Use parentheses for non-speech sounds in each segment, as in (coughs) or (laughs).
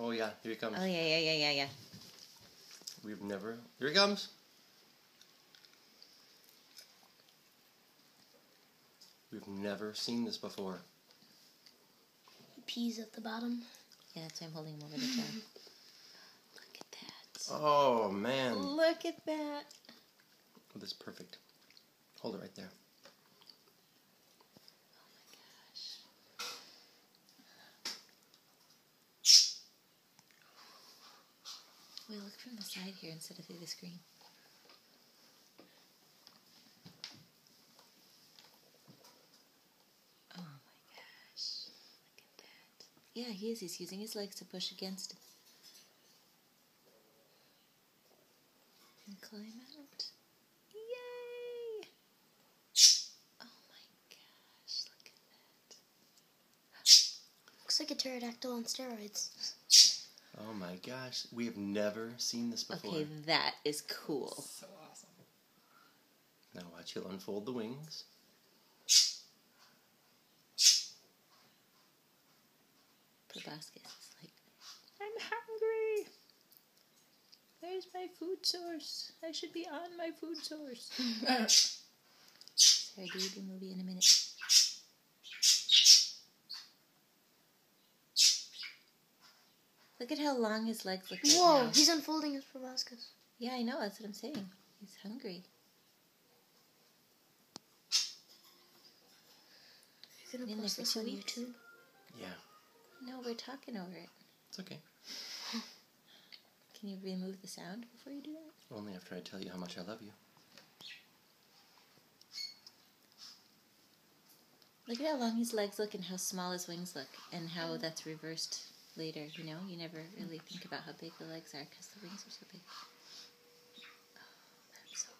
Oh yeah, here he comes. Oh yeah, yeah, yeah, yeah, yeah. We've never. Here he comes. We've never seen this before. Pees at the bottom. Yeah, that's why I'm holding him over the jar. (laughs) Look at that. Oh man, Look at that. this is perfect. Hold it right there. Wait, look from the side here instead of through the screen. Oh my gosh. Look at that. Yeah, he is. He's using his legs to push against it. And climb out. Yay! Oh my gosh, look at that. Looks like a pterodactyl on steroids. Oh my gosh, we have never seen this before. Okay, that is cool. So awesome. Now watch, he'll unfold the wings. Proboscis is like, I'm hungry. Where's my food source? I should be on my food source. (laughs) Sorry, do the movie in a minute. Look at how long his legs look right Whoa, now. he's unfolding his proboscis. Yeah, I know. That's what I'm saying. He's hungry. You're gonna Been post for this on weeks. YouTube? Yeah, No, we're talking over it. it's okay. (laughs) Can you remove the sound before you do that? Only after I tell you how much I love you. Look at how long his legs look and how small his wings look, and how that's reversed later. You know, you never really think about how big the legs are because the wings are so big. Oh, that's so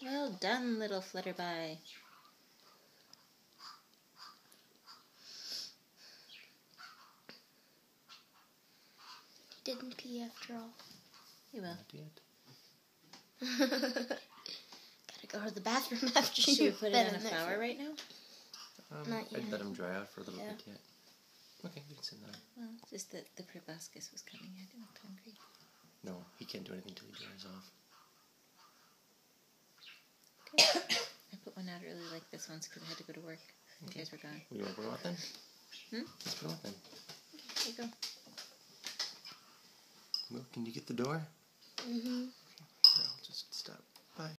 cool. Well done, little flutterby. He didn't pee after all. You will. Not yet. (laughs) Gotta go to the bathroom (laughs) after Should you we put it been on a in there flower right now? Um, Not I'd let him dry out for a little Yeah. bit yet. Okay, we can sit down. Well, just that the proboscis was coming. I didn't look hungry. No, he can't do anything till he dries off. Okay. (coughs) I put one out early like this once because I had to go to work. You guys were gone. You want to put him out then? Hmm? Let's put him out then. Okay, here you go. Will, can you get the door? Mhm.